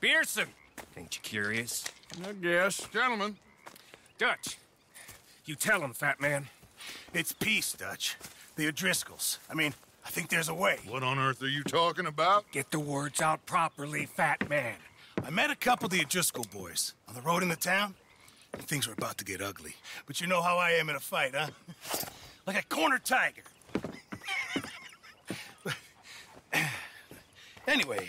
Pearson! Ain't you curious? Uh, I guess. Gentlemen, Dutch, you tell him, fat man. It's peace, Dutch. The O'Driscolls. I mean, I think there's a way. what on earth are you talking about? Get the words out properly, fat man. I met a couple of the O'Driscoll boys on the road in the town, and things were about to get ugly. But you know how I am in a fight, huh? like a corner tiger. anyway,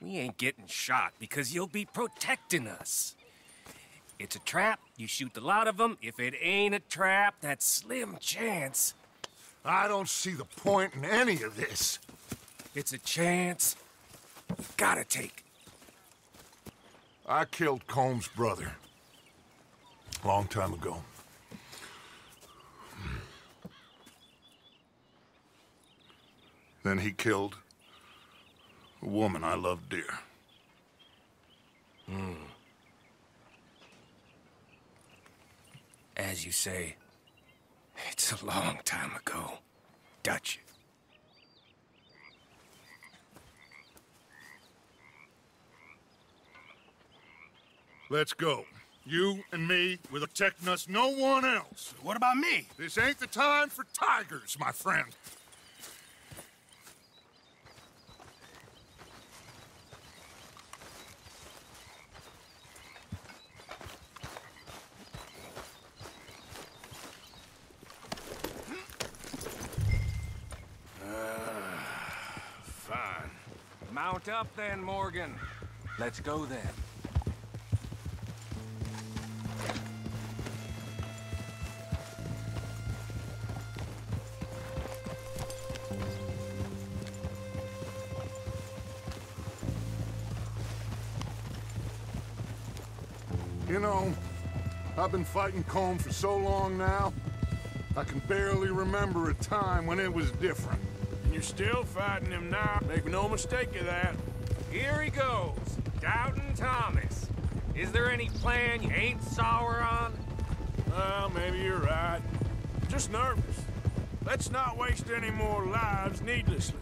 We ain't getting shot because you'll be protecting us. It's a trap, you shoot the lot of them. If it ain't a trap, that's slim chance. I don't see the point in any of this. It's a chance. you Gotta take. I killed Colm's brother. Long time ago. Then he killed a woman I loved dear. Hmm. As you say, it's a long time ago. Dutch. Let's go. You and me, we're protecting us, no one else. What about me? This ain't the time for tigers, my friend. Fine. Mount up then, Morgan. Let's go then. You know, I've been fighting Colm for so long now, I can barely remember a time when it was different. You're still fighting him now. Make no mistake of that. Here he goes. Doubting Thomas. Is there any plan you ain't sour on? Well, maybe you're right. Just nervous. Let's not waste any more lives needlessly.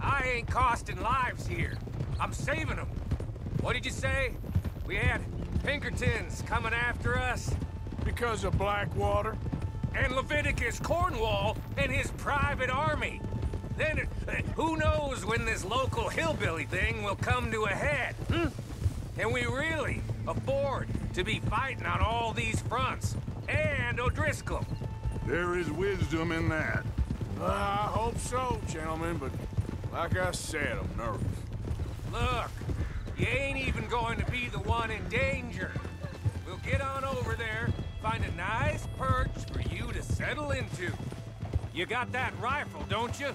I ain't costing lives here. I'm saving them. What did you say? We had Pinkertons coming after us? Because of Blackwater? And Leviticus Cornwall and his private army. Then, uh, who knows when this local hillbilly thing will come to a head, hmm? Can we really afford to be fighting on all these fronts? And O'Driscoll. There is wisdom in that. Uh, I hope so, gentlemen, but like I said, I'm nervous. Look, you ain't even going to be the one in danger. We'll get on over there, find a nice perch for you to settle into. You got that rifle, don't you?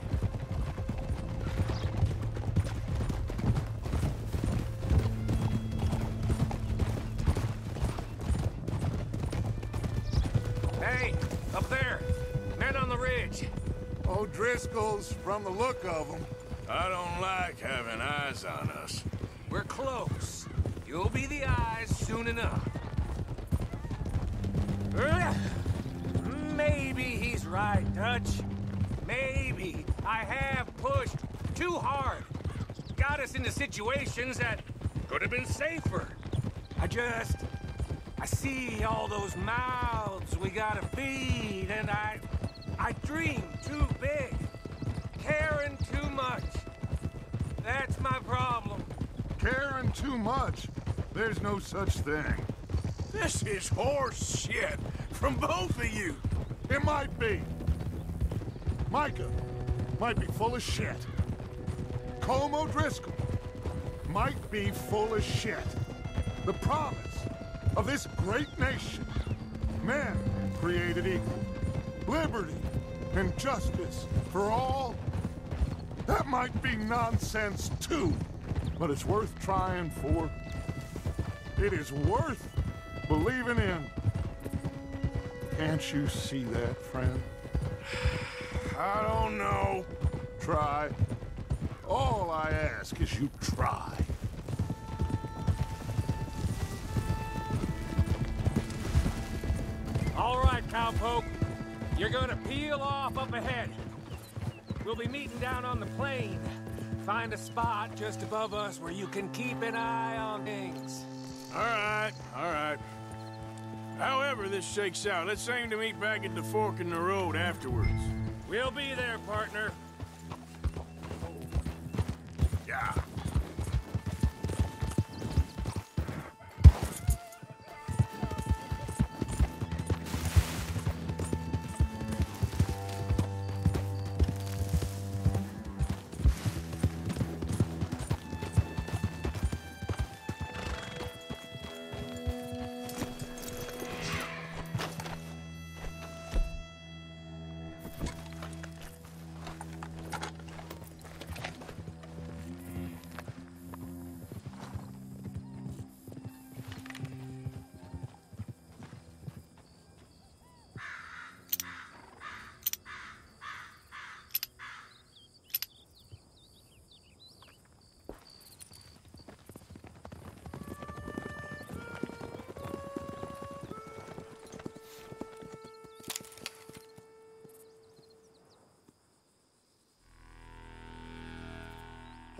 up there. Men on the ridge. O'Driscoll's, from the look of them. I don't like having eyes on us. We're close. You'll be the eyes soon enough. Maybe he's right, Dutch. Maybe I have pushed too hard. Got us into situations that could have been safer. I just... I see all those mouths we gotta feed, and I... I dream too big. Caring too much. That's my problem. Caring too much. There's no such thing. This is horse shit from both of you. It might be. Micah might be full of shit. Colm O'Driscoll might be full of shit. The promise of this great nation. Men created equal. Liberty and justice for all. That might be nonsense too, but it's worth trying for. It is worth believing in. Can't you see that, friend? I don't know. Try. All I ask is you try. Cowpoke. You're gonna peel off up ahead. We'll be meeting down on the plain. Find a spot just above us where you can keep an eye on things. All right, all right. However this shakes out, let's aim to meet back at the fork in the road afterwards. We'll be there, partner.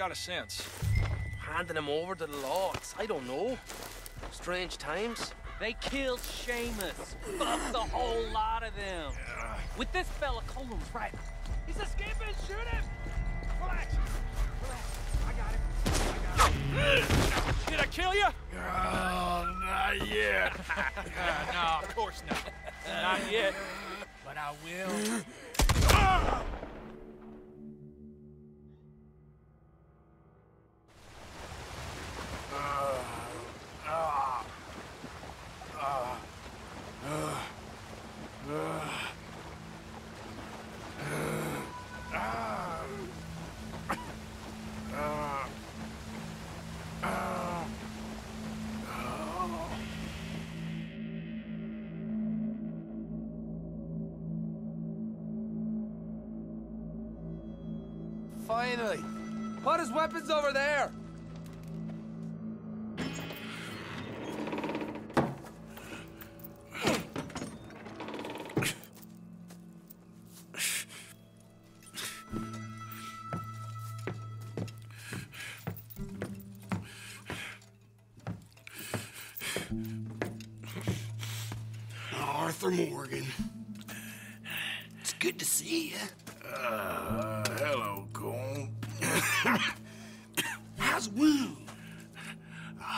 Got a sense. handing him over to the lords. I don't know. Strange times. They killed Seamus. Fuck the whole lot of them. With this fella, Colm's right. He's escaping. Shoot him. Relax. Relax. I got it. I got it. Did I kill you? Oh, not yet. no, of course not. Not yet. But I will. Ah! Finally. Put his weapons over there.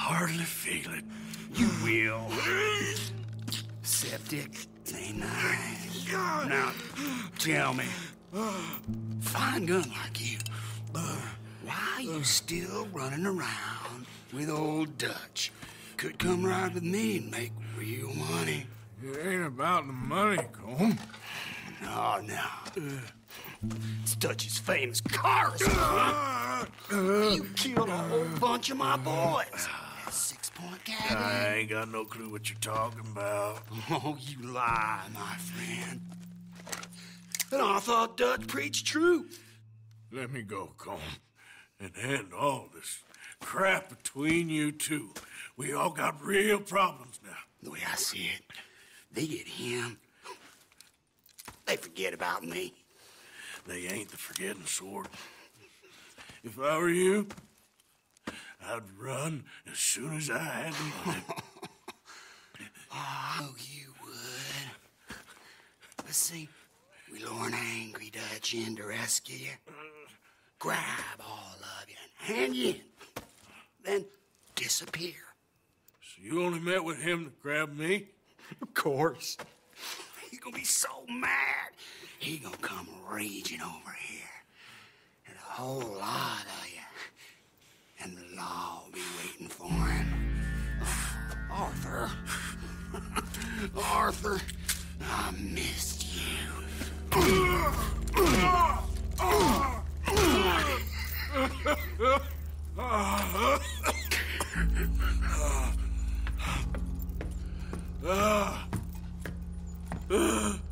Hardly feel it. You will. Septic. Ain't nice. Now, tell me, fine gun like you, why you still running around with old Dutch? Could come right with me and make real money. It ain't about the money, Colm. Oh, no, no. It's Dutch's famous car. Uh, uh, you killed a whole bunch of my boys. Point I ain't got no clue what you're talking about. Oh, you lie, my friend. And I thought Dutch preached truth. Let me go, Colm, and end all this crap between you two. We all got real problems now. The way I see it, they get him. They forget about me. They ain't the forgetting sort. If I were you, I'd run as soon as I had the money. Oh, you would. But see, we lure an angry Dutch in to rescue you. Grab all of you and hand you in. Then disappear. So you only met with him to grab me? Of course. He gonna be so mad. He gonna come raging over here. And a whole lot of you. And will be waiting for him. Arthur. Arthur, I missed you. Shut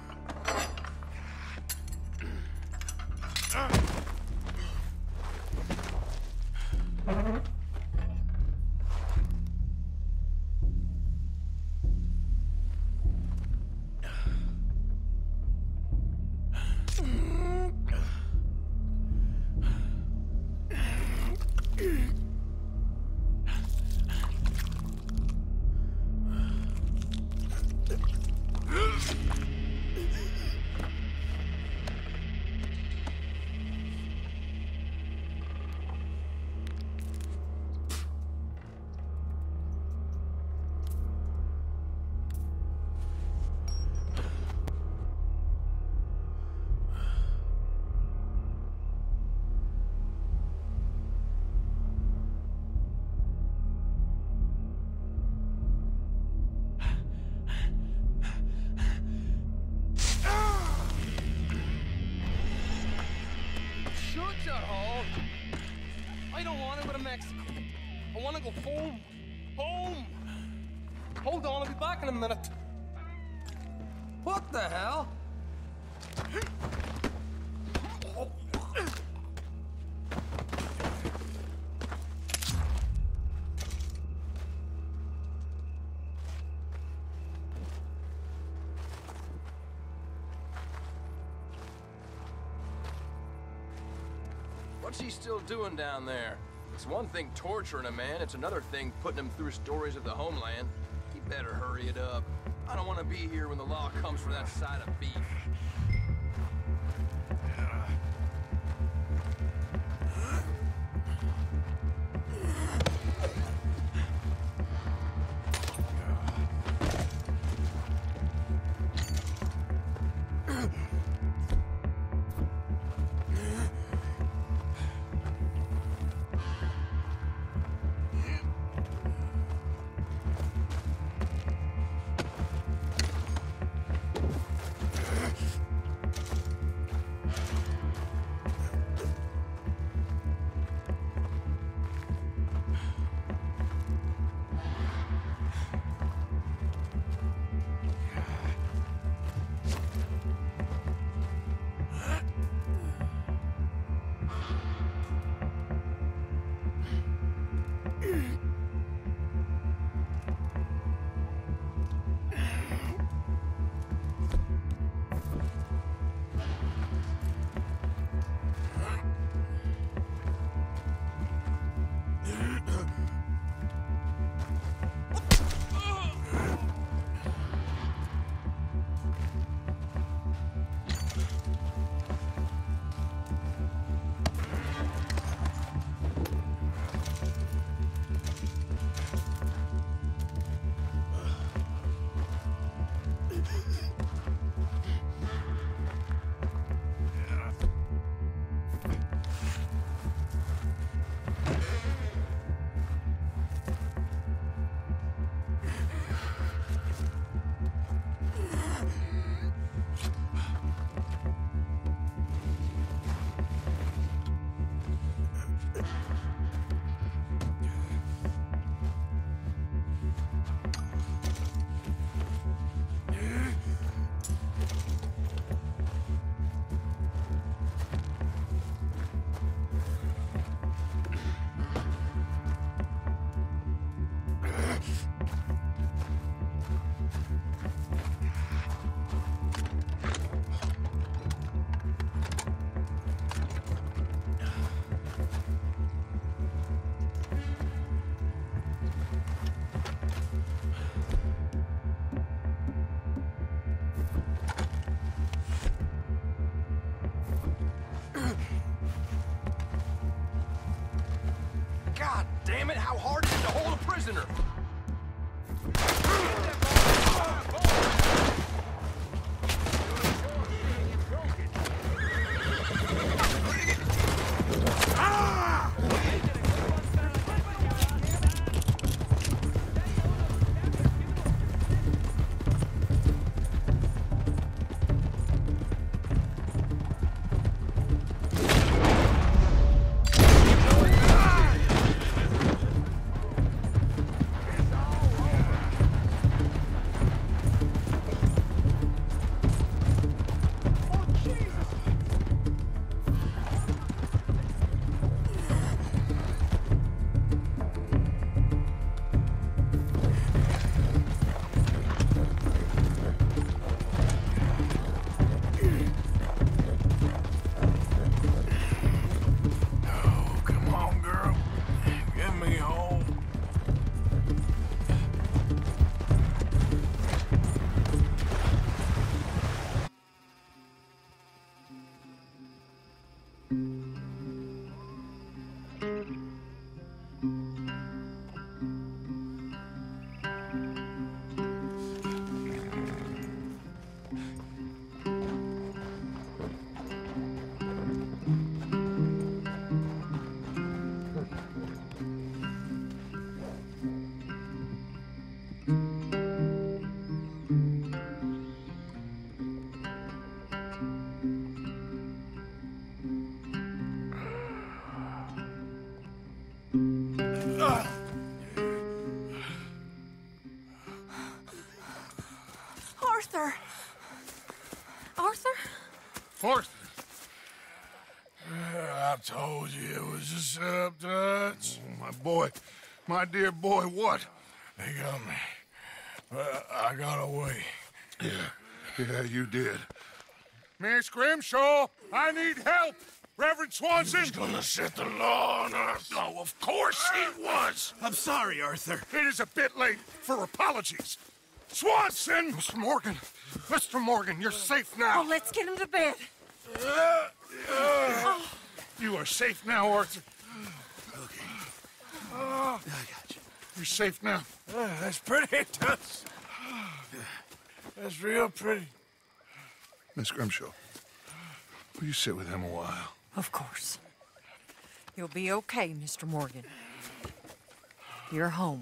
I don't want to go to Mexico. I want to go home. Home. Hold on, I'll be back in a minute. What the hell? What's he still doing down there? It's one thing torturing a man, it's another thing putting him through stories of the homeland. He better hurry it up. I don't want to be here when the law comes for that side of beef. Damn it, how hard is it to hold a prisoner? It was a setup, Dutch. My boy, my dear boy, what? They got me. But I got away. Yeah, yeah, you did. Miss Grimshaw, I need help! Reverend Swanson! He's gonna set the law on us. Oh, of course he was. I'm sorry, Arthur. It is a bit late for apologies. Swanson! Mr. Morgan, Mr. Morgan, you're safe now. Oh, let's get him to bed. Uh, oh. You are safe now, Arthur. Okay. I got you. You're safe now. Uh, that's pretty, Dutch. That's real pretty. Miss Grimshaw, will you sit with him a while? Of course. You'll be okay, Mr. Morgan. You're home.